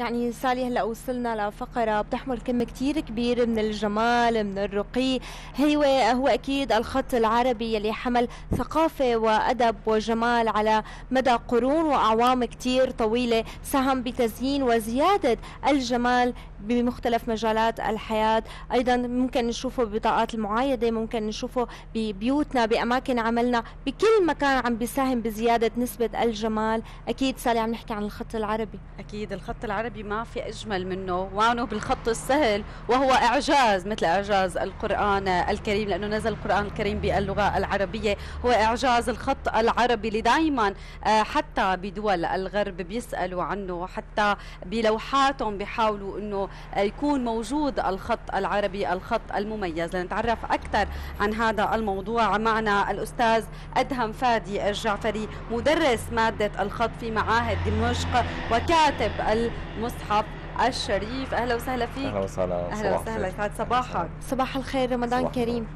يعني سالي هلا وصلنا لفقرة بتحمل كم كتير كبير من الجمال من الرقي. هو هو أكيد الخط العربي يلي حمل ثقافة وأدب وجمال على مدى قرون وأعوام كتير طويلة ساهم بتزيين وزيادة الجمال بمختلف مجالات الحياة. أيضا ممكن نشوفه ببطاقات المعايدة ممكن نشوفه ببيوتنا بأماكن عملنا بكل مكان عم بيساهم بزيادة نسبة الجمال. أكيد سالي عم نحكي عن الخط العربي. أكيد الخط العربي ما في أجمل منه. وعنه بالخط السهل وهو إعجاز مثل إعجاز القرآن الكريم لأنه نزل القرآن الكريم باللغة العربية. هو إعجاز الخط العربي اللي دائما آه، حتى بدول الغرب بيسألوا عنه حتى بلوحاتهم بيحاولوا أنه يكون موجود الخط العربي الخط المميز. لنتعرف أكثر عن هذا الموضوع معنا الأستاذ أدهم فادي الجعفري مدرس مادة الخط في معاهد دمشق وكاتب المصحف الشريف. أهلا وسهلا فيك. أهلا وسهلا. أهلا وسهلا. يسعد صباحك. صباح الخير رمضان كريم.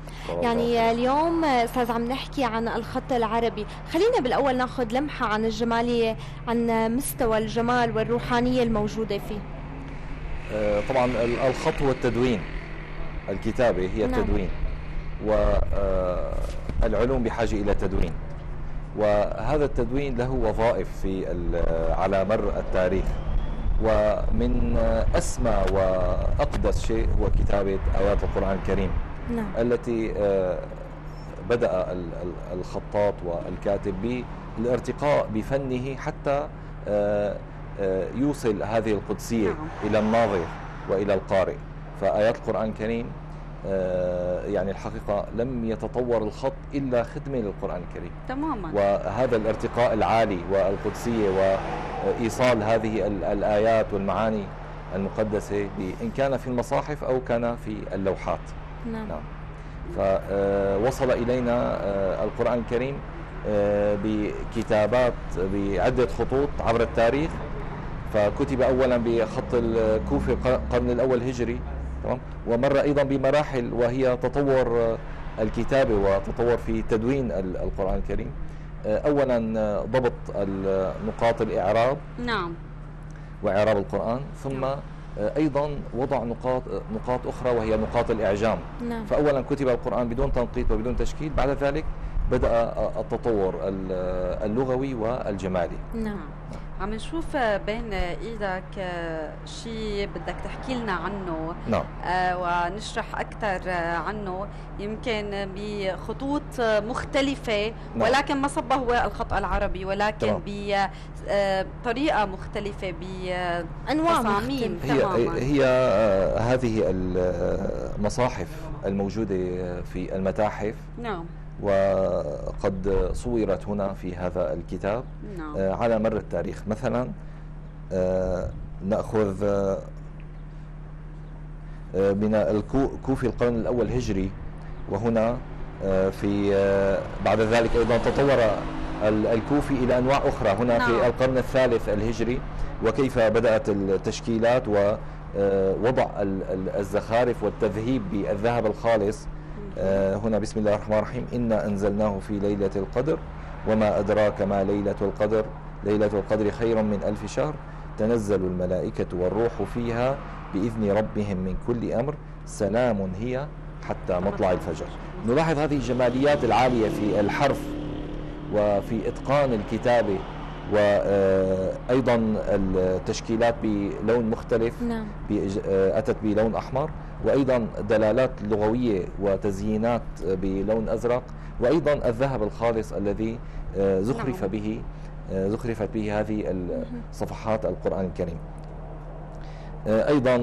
يعني اليوم أستاذ عم نحكي عن الخط العربي. خلينا بالأول ناخذ لمحة عن الجماليه عن مستوى الجمال والروحانية الموجودة فيه. طبعا الخط هو التدوين الكتابة هي نعم. التدوين والعلوم بحاجة إلى تدوين وهذا التدوين له وظائف في على مر التاريخ ومن أسمى وأقدس شيء هو كتابة آيات القرآن الكريم نعم. التي آه، بدأ الخطاط والكاتب بالارتقاء بفنه حتى آه، آه، يوصل هذه القدسية نعم. إلى الناظر وإلى القارئ. فآيات القرآن الكريم آه، يعني الحقيقة لم يتطور الخط إلا خدمة للقرآن الكريم. تماما. وهذا الارتقاء العالي والقدسية وإيصال هذه الآيات والمعاني المقدسة إن كان في المصاحف أو كان في اللوحات. نعم, نعم. فوصل إلينا القرآن الكريم بكتابات بعدة خطوط عبر التاريخ. فكتب اولا بخط الكوفي القرن الأول هجري تمام ومر أيضا بمراحل وهي تطور الكتابة وتطور في تدوين القرآن الكريم اولا ضبط نقاط الإعراب نعم وإعراب القرآن ثم نعم. أيضا وضع نقاط نقاط أخرى وهي نقاط الإعجام نعم. فاولا كتب القرآن بدون تنقيط وبدون تشكيل بعد ذلك بدأ التطور اللغوي والجمالي. نعم. عم نشوف بين إيدك شيء بدك تحكي لنا عنه. نعم. آه، ونشرح أكثر عنه. يمكن بخطوط مختلفة نعم. ولكن ما صب هو الخط العربي ولكن بطريقه مختلفة بانواع هي تماما. هي آه، هذه المصاحف الموجودة في المتاحف. نعم. وقد صورت هنا في هذا الكتاب نعم. آه، على مر التاريخ مثلا آه، نأخذ آه، بناء الكوفي القرن الأول هجري وهنا في بعد ذلك أيضا تطور الكوفي إلى أنواع أخرى هنا نعم. في القرن الثالث الهجري وكيف بدأت التشكيلات ووضع الزخارف والتذهيب بالذهب الخالص هنا بسم الله الرحمن الرحيم. إنا أنزلناه في ليلة القدر وما أدراك ما ليلة القدر. ليلة القدر خير من ألف شهر. تنزل الملائكة والروح فيها بإذن ربهم من كل أمر. سلام هي حتى مطلع الفجر. نلاحظ هذه الجماليات العالية في الحرف وفي إتقان الكتابة وأيضا التشكيلات بلون مختلف نعم. آه، أتت بلون أحمر وأيضا دلالات لغوية وتزيينات بلون أزرق وأيضا الذهب الخالص الذي آه، زخرف نعم. به آه، زخرفت به هذه صفحات القرآن الكريم أيضا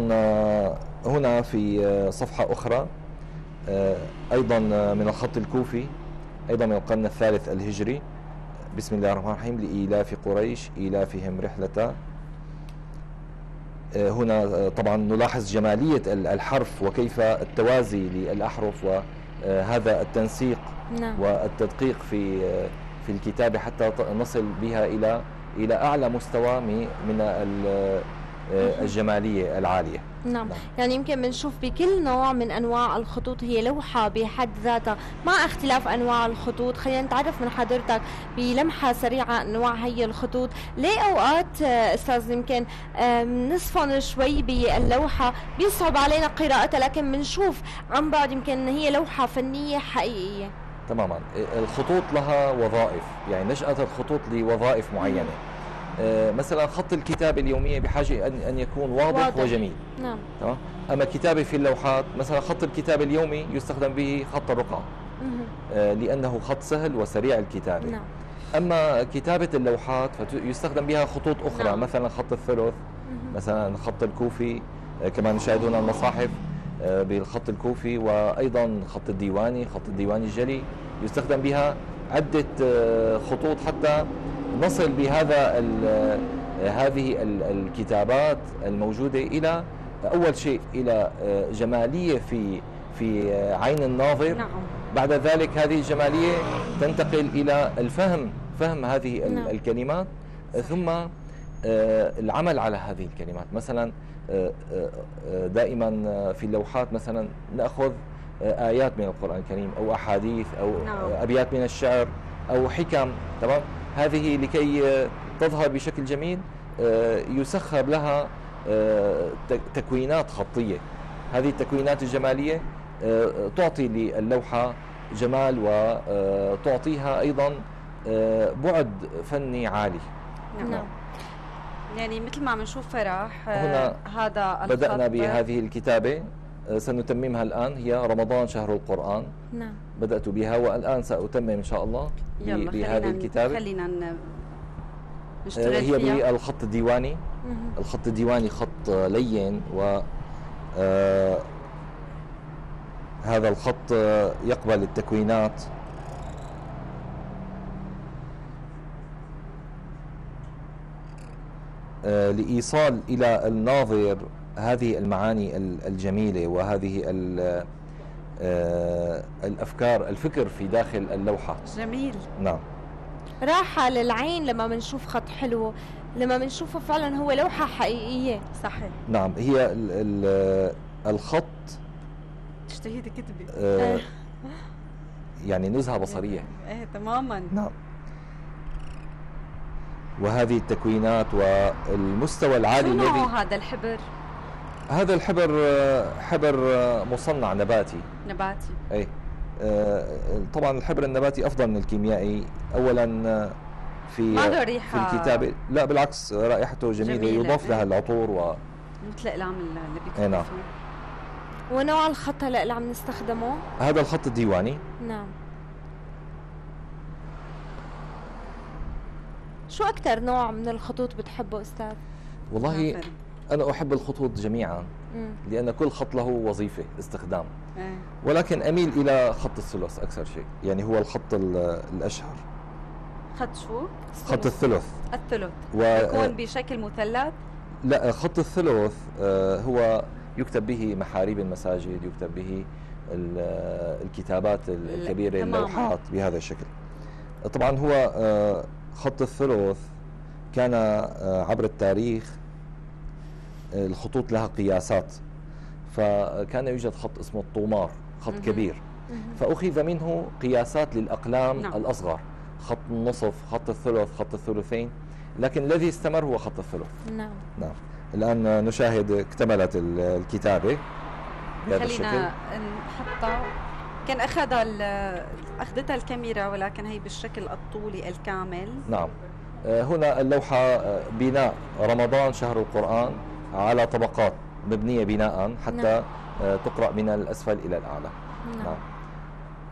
هنا في صفحة أخرى أيضا من الخط الكوفي أيضا من القرن الثالث الهجري بسم الله الرحمن الرحيم لإيلاف قريش إيلافهم رحلة آه، هنا آه، طبعا نلاحظ جمالية الحرف وكيف التوازي للأحرف وهذا التنسيق نعم. والتدقيق في آه، في الكتابة حتى نصل بها إلى إلى أعلى مستوى من الجمالية العالية. نعم. نعم. يعني يمكن بنشوف بكل نوع من أنواع الخطوط هي لوحة بحد ذاتها. مع اختلاف أنواع الخطوط خلينا نتعرف من حضرتك بلمحة سريعة أنواع هي الخطوط. ليه اوقات أستاذ يمكن نصفن شوي باللوحة. بيصعب علينا قراءتها لكن بنشوف عن بعد يمكن هي لوحة فنية حقيقية. تماما. الخطوط لها وظائف. يعني نشأت الخطوط لوظائف معينة. آه، مثلا خط الكتابة اليومية بحاجة أن يكون واضح, واضح. وجميل. نعم. تمام؟ أما كتابة في اللوحات مثلا خط الكتابة اليومي يستخدم به خط الرقعة. آه، لأنه خط سهل وسريع الكتابة. نعم. أما كتابة اللوحات فيستخدم بها خطوط أخرى نعم. مثلا خط الثلث مثلا خط الكوفي آه، كما نشاهدون المصاحف بالخط الكوفي وأيضا خط الديواني خط الديواني الجلي يستخدم بها عدة خطوط حتى نصل بهذا هذه الكتابات الموجودة إلى أول شيء إلى جمالية في في عين الناظر نعم. بعد ذلك هذه الجمالية تنتقل إلى الفهم فهم هذه نعم. الكلمات ثم العمل على هذه الكلمات مثلا دائما في اللوحات مثلا نأخذ آيات من القرآن الكريم أو أحاديث أو نعم. أبيات من الشعر أو حكم تمام هذه لكي تظهر بشكل جميل آه، يسخر لها آه، تكوينات خطية هذه التكوينات الجمالية آه، تعطي للوحة جمال وتعطيها أيضا بعد فني عالي نعم. نعم. يعني مثل ما بنشوف فرح هنا هذا بدأنا بهذه الكتابة سنتممها الآن. هي رمضان شهر القرآن. نعم. بدأت بها والآن سأتمم إن شاء الله يلا بهذه الكتابة خلينا آه، نشتغل هي فيها. بالخط الديواني. الخط الديواني خط لين و آه هذا الخط يقبل التكوينات. آه لإيصال إلى الناظر. هذه المعاني الجميلة وهذه آه، الأفكار الفكر في داخل اللوحة. جميل. نعم. راحة للعين لما بنشوف خط حلو لما بنشوفه فعلا هو لوحة حقيقية. صحيح. نعم هي ال ال الخط تشتهي كتبي. آه يعني نزهة بصرية. إيه تماما. نعم. وهذه التكوينات والمستوى العالي الذي هذا الحبر؟ هذا الحبر حبر مصنع نباتي. نباتي. أي آه، طبعا الحبر النباتي أفضل من الكيميائي. اولا في ما ريحة. في الكتابه لا بالعكس رائحته جميلة, جميلة. يضاف لها العطور و مثل الأقلام اللي بيكتبوا نعم. ونوع الخط هلا اللي عم نستخدمه؟ هذا الخط الديواني. نعم. شو أكثر نوع من الخطوط بتحبه أستاذ؟ والله أنا أحب الخطوط جميعا لأن كل خط له وظيفة استخدام. إيه. ولكن أميل إلى خط الثلث أكثر شيء يعني هو الخط الأشهر. خط شو؟ خط الثلث. الثلث. و... يكون بشكل مثلث؟ لا خط الثلث آه، هو يكتب به محاريب المساجد يكتب به الكتابات الكبيرة اللوحات بهذا الشكل. طبعا هو آه، خط الثلث كان آه، عبر التاريخ الخطوط لها قياسات. فكان يوجد خط اسمه الطومار خط كبير. فأخذ منه قياسات للأقلام نعم. الأصغر خط النصف خط الثلث خط الثلثين. لكن الذي استمر هو خط الثلث. نعم. نعم. الآن نشاهد اكتملت الكتابة بهذا الشكل. خلينا نحطها كان أخذ أخذتها الكاميرا ولكن هي بالشكل الطولي الكامل. نعم. آه، هنا اللوحة آه، بناء رمضان شهر القرآن. على طبقات مبنية بناء حتى نعم. آه، تقرأ من الأسفل إلى الأعلى نعم. نعم.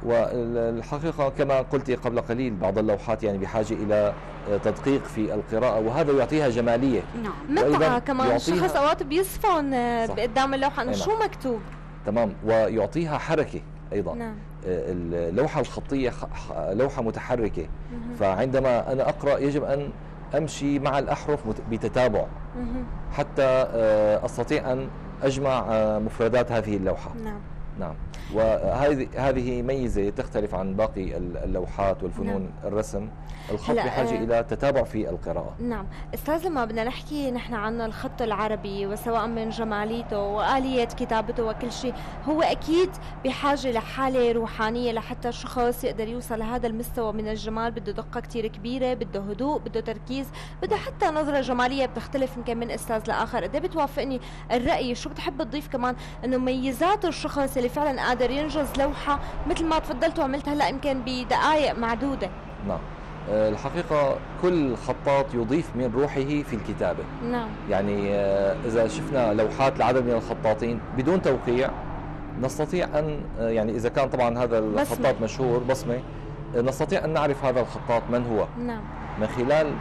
والحقيقة كما قلت قبل قليل بعض اللوحات يعني بحاجة إلى آه، تدقيق في القراءة وهذا يعطيها جمالية نعم متعة كمان الشخص أوقات بيصفن آه، قدام اللوحة أنه نعم. شو مكتوب تمام ويعطيها حركة أيضا نعم. اللوحة الخطية لوحة متحركة فعندما أنا أقرأ يجب أن أمشي مع الأحرف بتتابع. حتى آه، أستطيع أن أجمع آه، مفردات هذه اللوحة. نعم. نعم. وهذه هذه ميزة تختلف عن باقي اللوحات والفنون نعم. الرسم الخط بحاجة آه إلى تتابع في القراءة. نعم. أستاذ لما بدنا نحكي نحن عن الخط العربي وسواء من جماليته وآلية كتابته وكل شيء هو أكيد بحاجة لحالة روحانية لحتى الشخص يقدر يوصل لهذا المستوى من الجمال. بده دقة كثير كبيرة بده هدوء بده تركيز بده حتى نظرة جمالية بتختلف يمكن من أستاذ لآخر. قد إيه بتوافقني الرأي؟ شو بتحب تضيف كمان؟ إنه ميزات الشخص اللي فعلا قادر ينجز لوحة مثل ما تفضلت وعملت هلا يمكن بدقائق معدودة. نعم. آه، الحقيقة كل خطاط يضيف من روحه في الكتابة. نعم. يعني آه، إذا شفنا لوحات لعدد من الخطاطين بدون توقيع نستطيع أن آه، يعني إذا كان طبعا هذا الخطاط بصمة. مشهور بصمة نستطيع أن نعرف هذا الخطاط من هو. نعم. من خلال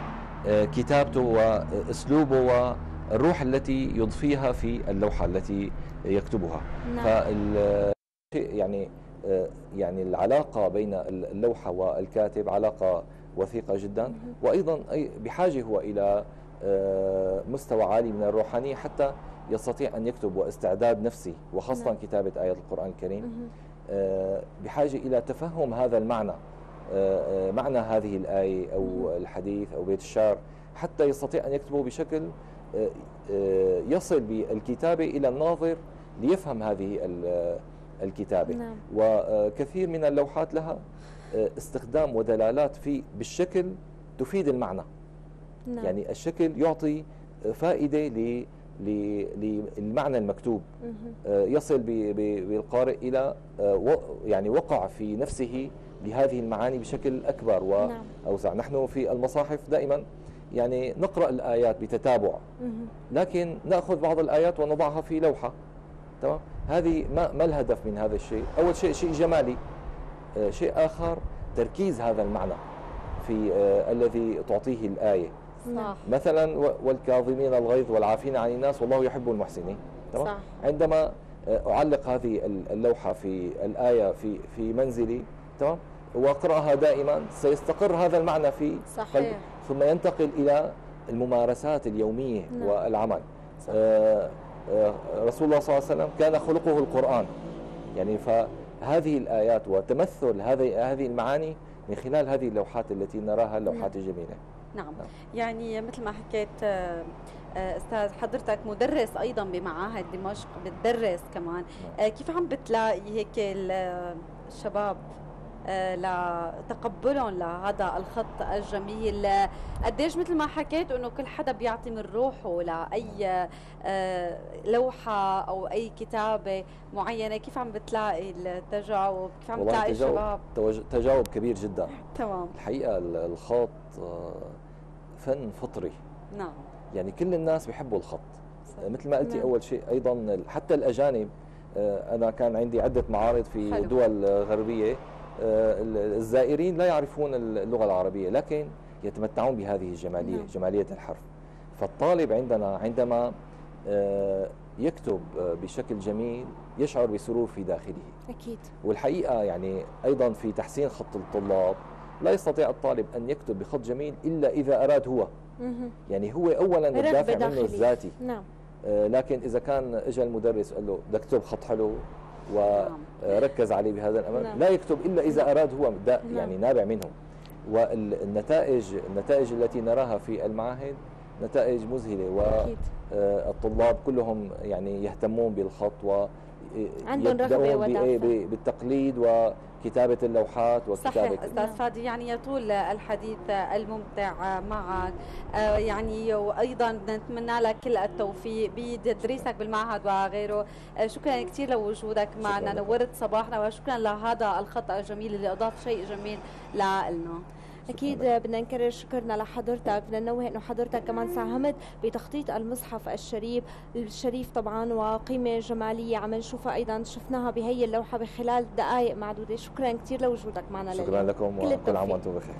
كتابته وأسلوبه والروح التي يضفيها في اللوحة التي يكتبها. نعم. فال يعني يعني العلاقة بين اللوحة والكاتب علاقة وثيقة جدا. وأيضا بحاجة هو إلى آه، مستوى عالي من الروحانية حتى يستطيع أن يكتب واستعداد نفسي وخاصة نعم. كتابة آيات القرآن الكريم. آه، بحاجة إلى تفهم هذا المعنى. آه، معنى هذه الآية أو الحديث أو بيت الشعر حتى يستطيع أن يكتبه بشكل يصل بالكتابة إلى الناظر ليفهم هذه الكتابة نعم. وكثير من اللوحات لها استخدام ودلالات في بالشكل تفيد المعنى نعم. يعني الشكل يعطي فائدة للمعنى المكتوب آه، يصل بالقارئ إلى آه، يعني وقع في نفسه لهذه المعاني بشكل أكبر وأوسع نعم. نحن في المصاحف دائما يعني نقرأ الآيات بتتابع. لكن نأخذ بعض الآيات ونضعها في لوحة. تمام؟ هذه ما, ما الهدف من هذا الشيء؟ أول شيء شيء جمالي. آه، شيء آخر تركيز هذا المعنى في آه، الذي تعطيه الآية. صح. مثلا والكاظمين الغيظ والعافين عن الناس والله يحب المحسنين. تمام؟ صح. عندما آه، أعلق هذه اللوحة في الآية في في منزلي تمام؟ وأقرأها دائما سيستقر هذا المعنى في صحيح. قلبي. ثم ينتقل إلى الممارسات اليومية نعم. والعمل صح. آه رسول الله صلى الله عليه وسلم كان خلقه القرآن يعني ف هذه الآيات وتمثل هذه هذه المعاني من خلال هذه اللوحات التي نراها اللوحات نعم. الجميلة نعم. نعم يعني مثل ما حكيت آه، آه، أستاذ حضرتك مدرس أيضا بمعاهد دمشق بتدرس كمان نعم. آه، كيف عم بتلاقي هيك الشباب آه، لتقبلهم لهذا الخط الجميل. قديش مثل ما حكيت إنه كل حدا بيعطي من روحه لاي آه، لوحة أو أي كتابة معينة كيف عم بتلاقي التجاوب؟ كيف عم بتلاقي الشباب؟ تجاوب كبير جدا. تمام. الحقيقة الخط آه، فن فطري. نعم. يعني كل الناس بيحبوا الخط. مثل ما قلتي نعم. أول شيء أيضا حتى الأجانب أنا كان عندي عدة معارض في حلو. دول غربية. آه، الزائرين لا يعرفون اللغة العربية لكن يتمتعون بهذه الجمالية نعم. جمالية الحرف. فالطالب عندنا عندما آه، يكتب آه، بشكل جميل يشعر بسرور في داخله. أكيد. والحقيقة يعني أيضا في تحسين خط الطلاب لا يستطيع الطالب أن يكتب بخط جميل إلا إذا أراد هو. يعني هو أولا الدافع منه الذاتي. نعم. لكن إذا كان إجا المدرس قال له بدك تكتب خط حلو وركز عليه بهذا الأمر نعم. لا يكتب إلا إذا أراد هو نعم. يعني نابع منه والنتائج النتائج التي نراها في المعاهد نتائج مذهلة والطلاب كلهم يعني يهتمون بالخط عندهم رغبة بالتقليد و كتابة اللوحات وكتابة صحيح أستاذ فادي يعني يطول الحديث الممتع معك. آه، يعني وأيضا نتمنى لك كل التوفيق بتدريسك بالمعهد وغيره. آه، شكرا كثير لوجودك معنا. نورت صباحنا وشكرا لهذا الخط الجميل اللي أضاف شيء جميل لنا. أكيد بدنا نكرر شكرنا لحضرتك بدنا ننوه إنه حضرتك كمان ساهمت بتخطيط المصحف الشريف الشريف طبعا وقيمة جمالية عم نشوفها أيضا شفناها بهي اللوحة بخلال دقائق معدودة. شكرا كثير لوجودك معنا شكرا لكم وكل عام وأنتم بخير.